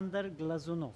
Alexander Glazunov